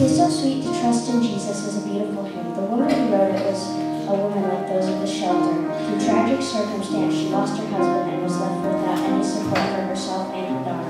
Tis so sweet to trust in Jesus is a beautiful hymn. The woman who wrote it was a woman like those of the shelter. Through tragic circumstance, she lost her husband and was left without any support for herself and her daughter.